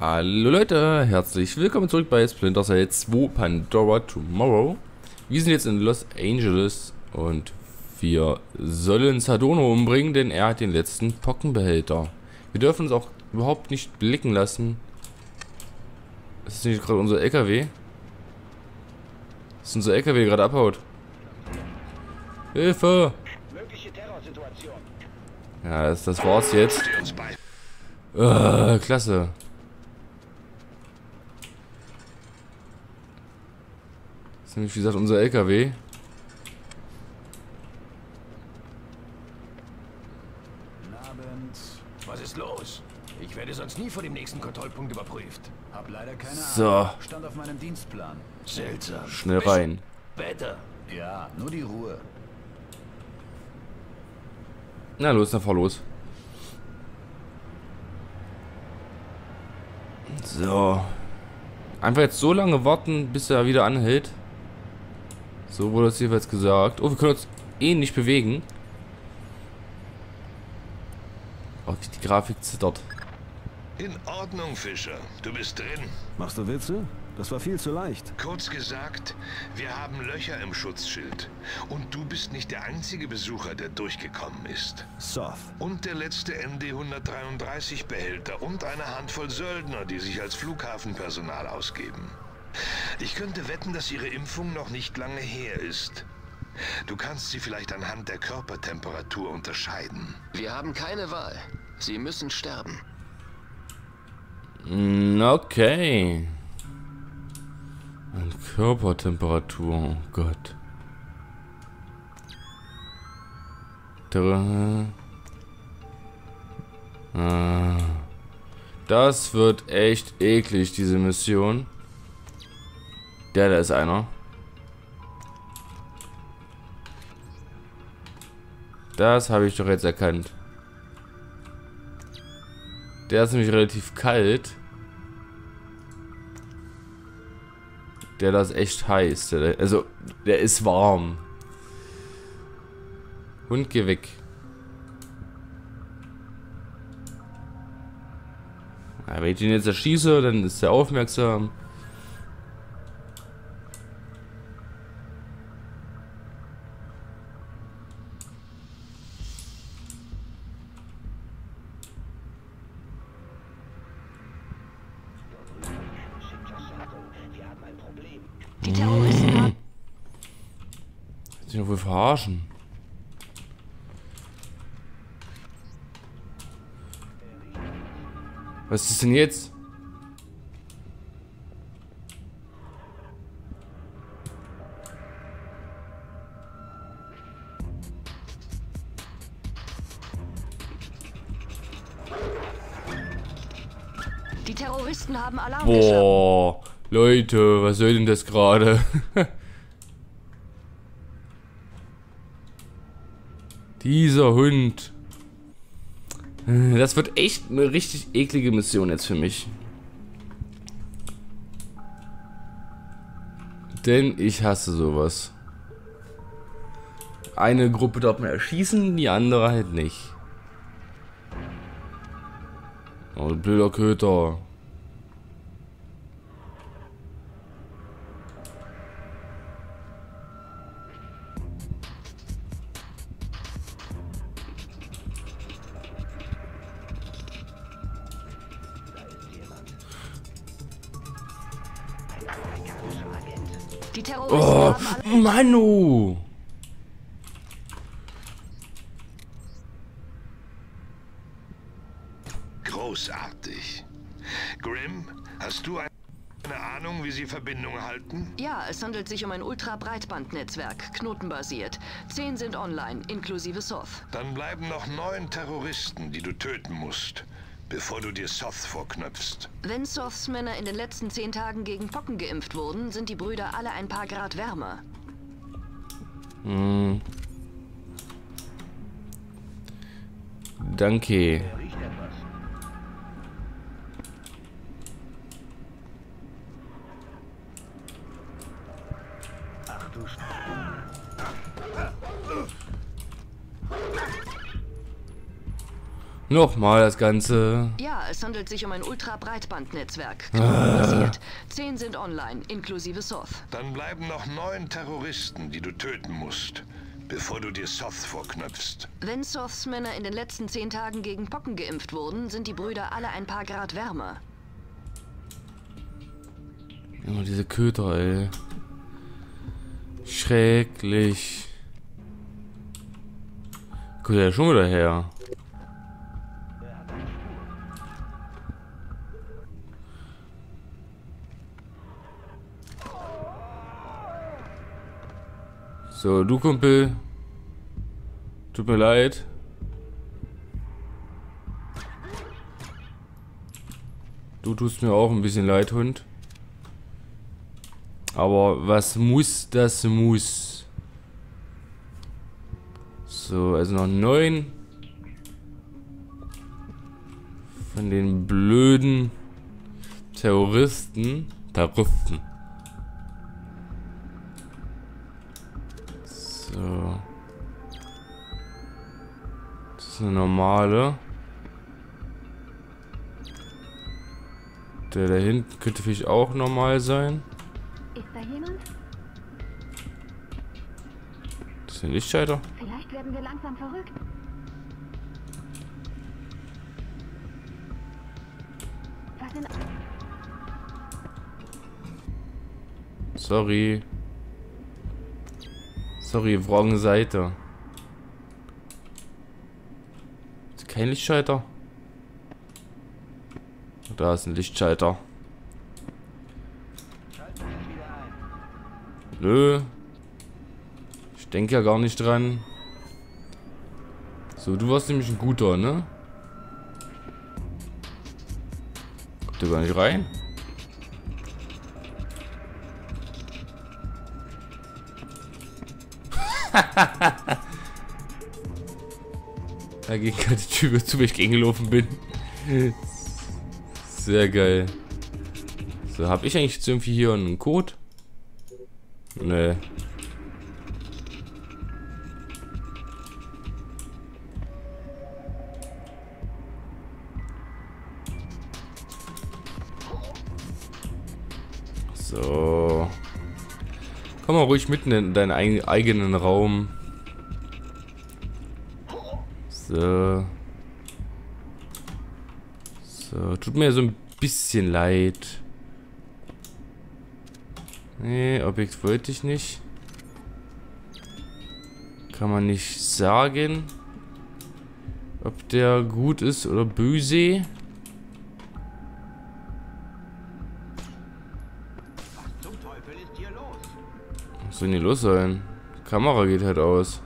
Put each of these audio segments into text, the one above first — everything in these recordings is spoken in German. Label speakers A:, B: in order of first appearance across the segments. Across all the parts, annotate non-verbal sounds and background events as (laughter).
A: Hallo Leute, herzlich willkommen zurück bei Splinter Cell 2 Pandora Tomorrow. Wir sind jetzt in Los Angeles und wir sollen Sadono umbringen, denn er hat den letzten Pockenbehälter. Wir dürfen uns auch überhaupt nicht blicken lassen. Das ist nicht gerade unser LKW. Das ist unser LKW, der gerade abhaut. Hilfe! Ja, das, das war's jetzt. Uh, klasse. Ist nämlich, wie gesagt, unser LKW.
B: Was ist los? Ich werde sonst nie vor dem nächsten Kontrollpunkt überprüft. Hab leider keine
A: So.
B: Ahnung. Stand auf meinem Dienstplan. Seltsam.
A: Schnell rein.
B: Wetter. Ja, nur die Ruhe.
A: Na los, dann fahr los. So. Einfach jetzt so lange warten, bis er wieder anhält. So wurde es jeweils gesagt. Oh, wir können uns eh nicht bewegen. Oh, wie die Grafik zittert.
C: In Ordnung, Fischer. Du bist drin.
D: Machst du Witze? Das war viel zu leicht.
C: Kurz gesagt, wir haben Löcher im Schutzschild. Und du bist nicht der einzige Besucher, der durchgekommen ist.
D: Soft.
C: Und der letzte ND-133-Behälter und eine Handvoll Söldner, die sich als Flughafenpersonal ausgeben. Ich könnte wetten, dass ihre Impfung noch nicht lange her ist. Du kannst sie vielleicht anhand der Körpertemperatur unterscheiden.
E: Wir haben keine Wahl. Sie müssen sterben.
A: Mm, Okay. An Körpertemperatur, oh Gott. Ah. Das wird echt eklig, diese Mission. Der, da ist einer. Das habe ich doch jetzt erkannt. Der ist nämlich relativ kalt. Der da ist echt heiß. Der, also, der ist warm. Hund, geh weg. Ja, wenn ich den jetzt erschieße, dann ist er aufmerksam. Verarschen. Was ist denn jetzt?
E: Die Terroristen haben Alarm.
A: Boah, Leute, was soll denn das gerade? (laughs) Dieser Hund. Das wird echt eine richtig eklige Mission jetzt für mich. Denn ich hasse sowas. Eine Gruppe darf man erschießen, die andere halt nicht. Oh, blöder Köter. Manu!
C: Großartig. Grimm, hast du eine Ahnung, wie sie Verbindung halten?
E: Ja, es handelt sich um ein Ultra-Breitbandnetzwerk, knotenbasiert. Zehn sind online, inklusive Soth.
C: Dann bleiben noch neun Terroristen, die du töten musst, bevor du dir Soth vorknöpfst.
E: Wenn Soths Männer in den letzten zehn Tagen gegen Pocken geimpft wurden, sind die Brüder alle ein paar Grad wärmer.
A: Hm. Danke. Nochmal das Ganze.
E: Ja, es handelt sich um ein Ultra-Breitbandnetzwerk. Knotenbasiert. Zehn sind online, inklusive Soth.
C: Dann bleiben noch neun Terroristen, die du töten musst, bevor du dir Soth vorknöpfst.
E: Wenn Soths Männer in den letzten zehn Tagen gegen Pocken geimpft wurden, sind die Brüder alle ein paar Grad wärmer.
A: Immer diese Köter, ey. Schrecklich. Kommt ja schon wieder her. So, du Kumpel. Tut mir leid. Du tust mir auch ein bisschen leid, Hund. Aber was muss, das muss. So, also noch neun. Von den blöden Terroristen. Terroristen. So. Das ist eine normale. Der da hinten könnte vielleicht auch normal sein.
F: Ist da jemand?
A: Das ist ein Lichtschalter.
F: Vielleicht werden wir langsam verrückt. Was in...
A: Sorry. Sorry, wrong Seite. Ist kein Lichtschalter? Da ist ein Lichtschalter. Nö. Ich denke ja gar nicht dran. So, du warst nämlich ein guter, ne? Kommt der gar nicht rein? (laughs) Da ging gerade die Tür zu, wenn ich gegengelaufen bin. Sehr geil. So, habe ich eigentlich irgendwie hier einen Code? Nee. Komm mal ruhig mitten in deinen eig- eigenen Raum. So. So, tut mir so ein bisschen leid. Nee, Objekt wollte ich nicht. Kann man nicht sagen, ob der gut ist oder böse. Denn hier los sein? Kamera geht halt aus.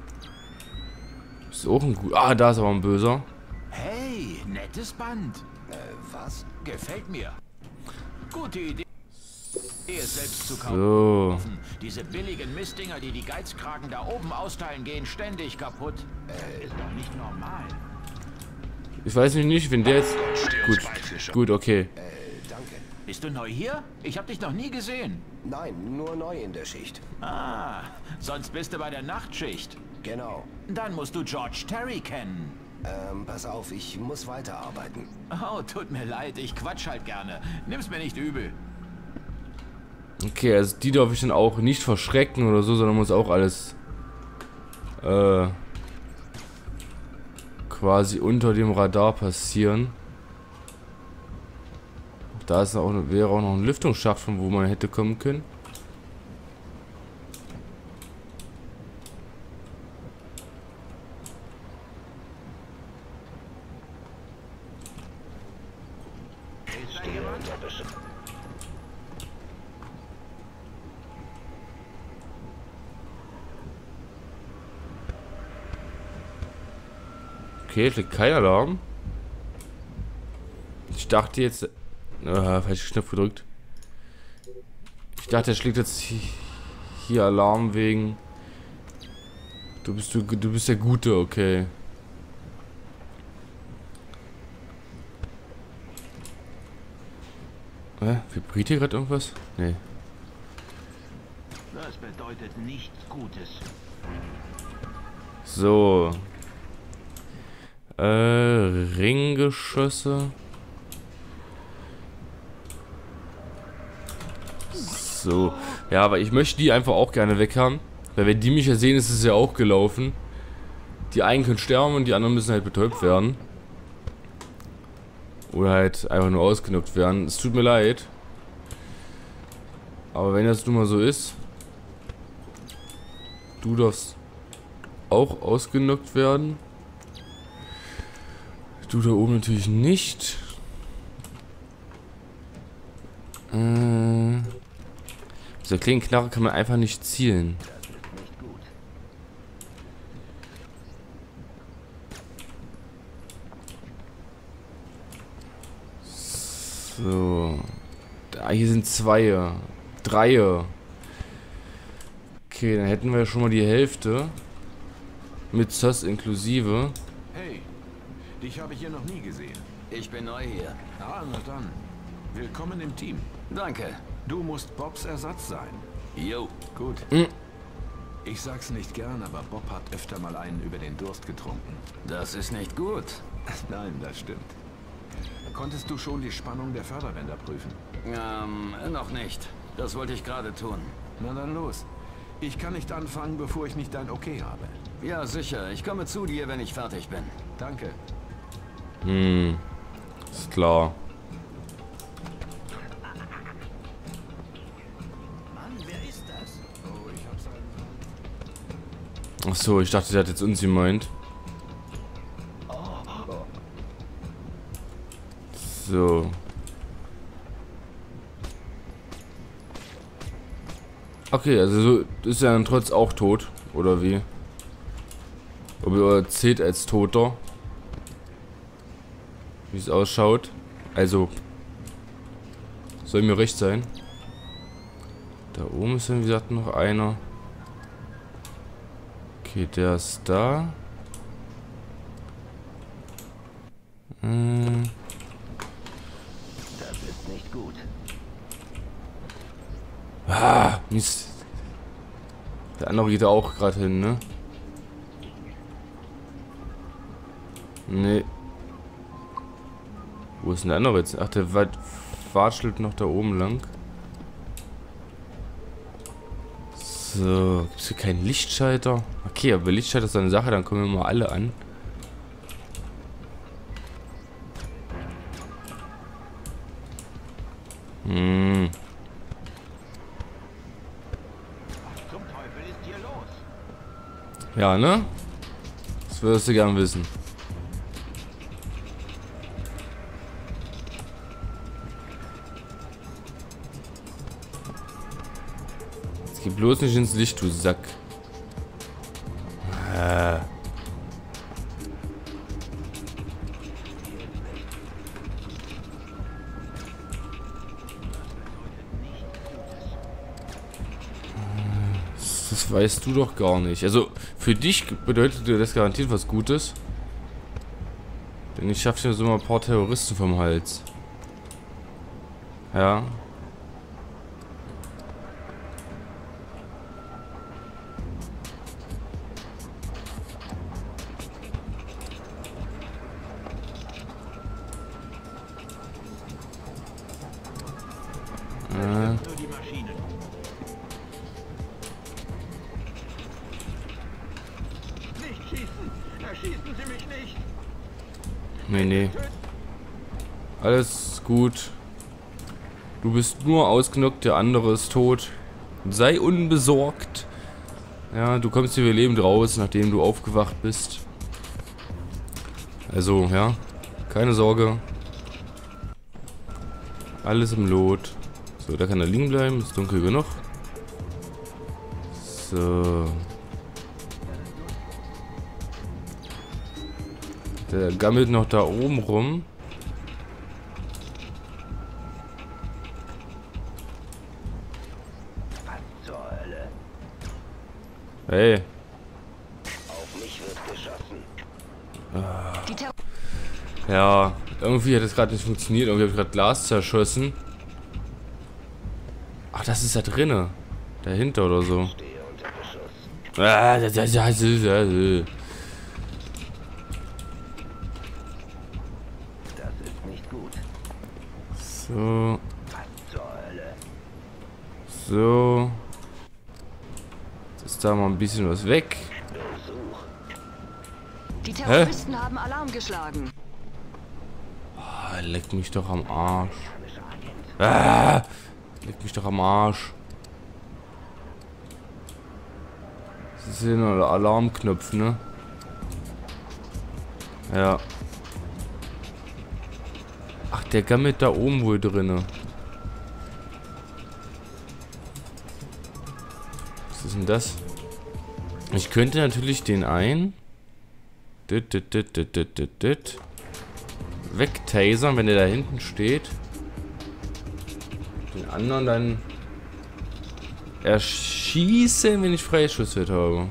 A: Ist auch ein gut. Ah, da ist aber ein böser.
B: Hey, nettes Band. Äh, was? Gefällt mir. Gute Idee. Selbst zu kaufen.
A: So.
B: Diese billigen Mistdinger, die die Geizkragen da oben austeilen, gehen ständig kaputt. Äh, ist doch nicht normal.
A: Ich weiß nicht, nicht, wenn der jetzt. Gut, gut, okay.
B: Bist du neu hier? Ich hab dich noch nie gesehen.
G: Nein, nur neu in der Schicht.
B: Ah, sonst bist du bei der Nachtschicht.
G: Genau.
B: Dann musst du George Terry kennen.
G: Ähm, pass auf, ich muss weiterarbeiten.
B: Oh, tut mir leid, ich quatsch halt gerne. Nimm's mir nicht übel.
A: Okay, also die darf ich dann auch nicht verschrecken oder so, sondern muss auch alles äh, quasi unter dem Radar passieren. Da ist auch, wäre auch noch ein Lüftungsschacht, von wo man hätte kommen können. Okay, vielleicht kein Alarm. Ich dachte jetzt... Ah, falsch Knopf gedrückt. Ich dachte, er schlägt jetzt hi- hier Alarm wegen... Du bist du, du bist der Gute, okay. Hä? Vibriert hier gerade irgendwas? Nee.
B: Das bedeutet nichts Gutes.
A: So. Äh, Ringgeschosse. So. Ja, aber ich möchte die einfach auch gerne weg haben. Weil wenn die mich ja sehen, ist es ja auch gelaufen. Die einen können sterben und die anderen müssen halt betäubt werden. Oder halt einfach nur ausgenockt werden. Es tut mir leid. Aber wenn das nun mal so ist. Du darfst auch ausgenockt werden. Du da oben natürlich nicht. Äh, dieser kleinen Knarre kann man einfach nicht zielen. So. Da, hier sind zwei. Dreie. Okay, dann hätten wir schon mal die Hälfte. Mit SOS inklusive.
B: Hey, dich habe ich hier noch nie gesehen.
G: Ich bin neu hier.
B: Ah, na dann. Willkommen im Team.
G: Danke.
B: Du musst Bobs Ersatz sein.
G: Jo.
B: Gut.
A: Hm.
B: Ich sag's nicht gern, aber Bob hat öfter mal einen über den Durst getrunken.
G: Das ist nicht gut. (laughs)
B: Nein, das stimmt. Konntest du schon die Spannung der Förderbänder prüfen?
G: Ähm, noch nicht. Das wollte ich gerade tun.
B: Na dann los. Ich kann nicht anfangen, bevor ich nicht dein Okay habe.
G: Ja, sicher. Ich komme zu dir, wenn ich fertig bin.
B: Danke.
A: Hm. Ist klar. Ach so, ich dachte, der hat jetzt uns gemeint. So. Okay, also so ist er dann trotz auch tot, oder wie? Ob er zählt als Toter. Wie es ausschaut. Also. Soll mir recht sein. Da oben ist dann, wie gesagt, noch einer. Okay, der ist da. Hm.
G: Das ist nicht gut.
A: Ah, Mist. Der andere geht da auch gerade hin, ne? Nee. Wo ist denn der andere jetzt? Ach, der watschelt noch da oben lang. So, gibt's hier keinen Lichtschalter? Okay, aber Lichtschalter ist eine Sache, dann kommen wir mal alle an. Hm.
B: Zum Teufel ist hier los?
A: Ja, ne? Das würdest du gern wissen. Jetzt geh bloß nicht ins Licht, du Sack. Weißt du doch gar nicht. Also, für dich bedeutet das garantiert was Gutes. Denn ich schaffe dir so mal ein paar Terroristen vom Hals. Ja. Äh. Nee, nee. Alles gut. Du bist nur ausgenockt, der andere ist tot. Sei unbesorgt. Ja, du kommst hier lebend raus, nachdem du aufgewacht bist. Also, ja. Keine Sorge. Alles im Lot. So, da kann er liegen bleiben. Ist dunkel genug. So. Der gammelt noch da oben rum.
G: Zur Hölle.
A: Hey.
G: Auf mich wird geschossen.
E: Ter
A: Ja, irgendwie hat es gerade nicht funktioniert. Irgendwie habe ich gerade Glas zerschossen. Ach, das ist da drinne. Dahinter oder so. Ah, das- das- das- das- das- So. Jetzt ist da mal ein bisschen was weg.
E: Die Terroristen haben Alarm geschlagen.
A: Ah, leck mich doch am Arsch. Ah, leck mich doch am Arsch. Das sind Alarmknöpfe, ne? Ja. Ach, der gammelt da oben wohl drinne. Denn das? Ich könnte natürlich den ein. Dit, dit, dit, dit, dit, dit, dit. Wegtasern, wenn der da hinten steht. Den anderen dann erschießen, wenn ich Freischusswert habe.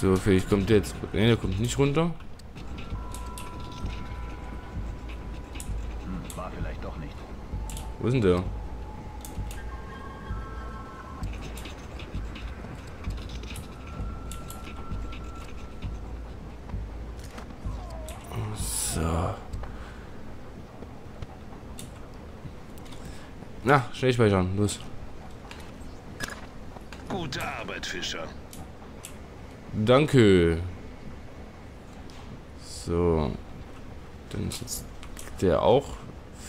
A: So, vielleicht kommt der jetzt. Ne, der kommt nicht runter.
G: War vielleicht doch nicht.
A: Wo ist denn der? So. Na, schnell speichern, los.
C: Gute Arbeit, Fischer.
A: Danke. So. Dann ist jetzt der auch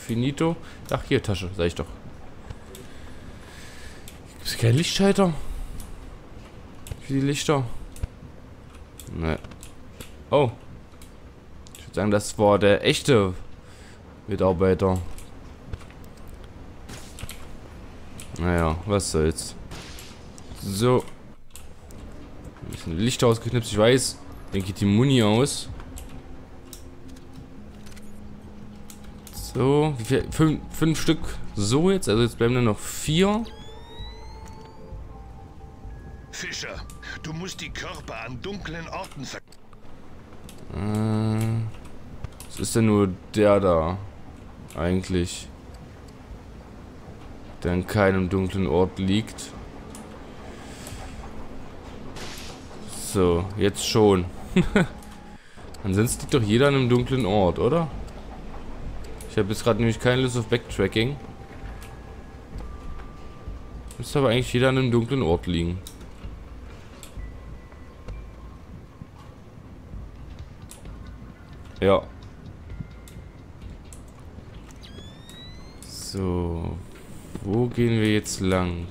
A: finito. Ach, hier, Tasche, sag ich doch. Gibt es keinen Lichtschalter? Für die Lichter? Ne. Oh. Ich würde sagen, das war der echte Mitarbeiter. Naja, was soll's. So. Ein bisschen Licht ausgeknipst, ich weiß. Dann geht die Muni aus. So, wie viel? Fünf, fünf Stück so jetzt. Also jetzt bleiben nur noch vier.
C: Fischer, du musst die Körper an dunklen Orten ver...
A: Äh, was ist denn nur der da? Eigentlich. Der an keinem dunklen Ort liegt. So, jetzt schon. (laughs) Ansonsten liegt doch jeder an einem dunklen Ort, oder? Ich habe jetzt gerade nämlich keine Lust auf Backtracking. Müsste aber eigentlich jeder an einem dunklen Ort liegen. Ja. So. Wo gehen wir jetzt lang?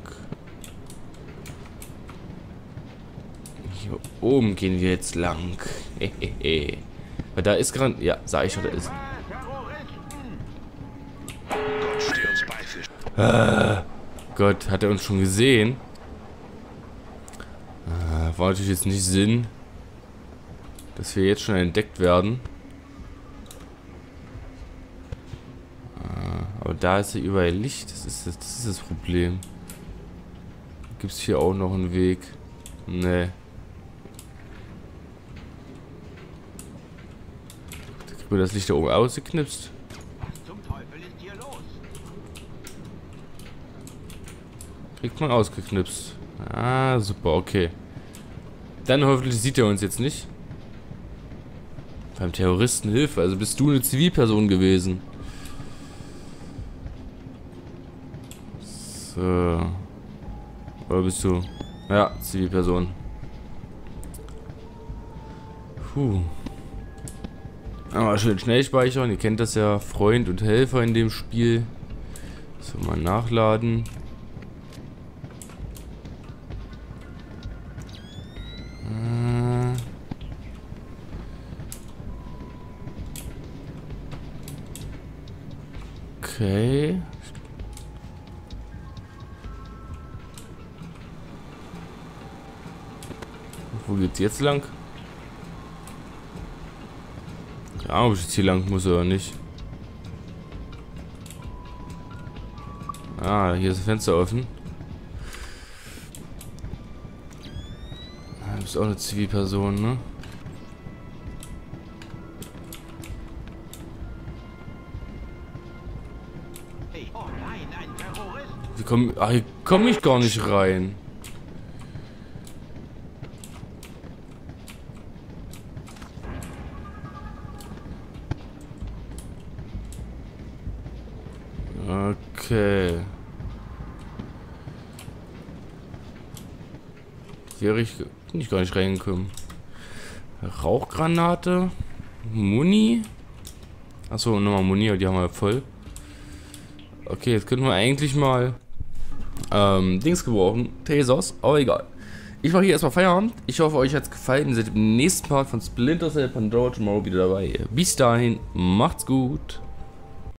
A: Hier oben gehen wir jetzt lang. (laughs) Hehehe. Weil da ist gerade... Ja, sag ich schon, da ist...
C: Gott,
A: hat er uns schon gesehen? Äh, war natürlich jetzt nicht Sinn, dass wir jetzt schon entdeckt werden. Äh, aber da ist ja überall Licht. Das ist das, das, ist das Problem. Gibt es hier auch noch einen Weg? Nee. Da kriegt man das Licht da oben ausgeknipst.
B: Zum Teufel ist hier los?
A: Kriegt man ausgeknipst. Ah, super, okay. Dann hoffentlich sieht er uns jetzt nicht. Beim Terroristen Hilfe, also bist du eine Zivilperson gewesen. So. Oder bist du? Ja, Zivilperson. Puh. Aber schön schnell speichern. Ihr kennt das ja. Freund und Helfer in dem Spiel. So, mal nachladen. Okay. Wo geht's jetzt lang? Ahnung, ob ich jetzt hier lang muss oder nicht. Ah, hier ist das Fenster offen. Ah, Du bist auch eine Zivilperson, ne? Ah, hier komme ich gar nicht rein. Okay. Hier bin ich gar nicht reingekommen. Rauchgranate. Muni. Achso, nochmal Muni, die haben wir voll. Okay, jetzt könnten wir eigentlich mal ähm, Dings gebrauchen. Tasers, aber egal. Ich mache hier erstmal Feierabend. Ich hoffe, euch hat es gefallen. Ihr seid im nächsten Part von Splinter Cell Pandora Tomorrow wieder dabei. Bis dahin, macht's gut.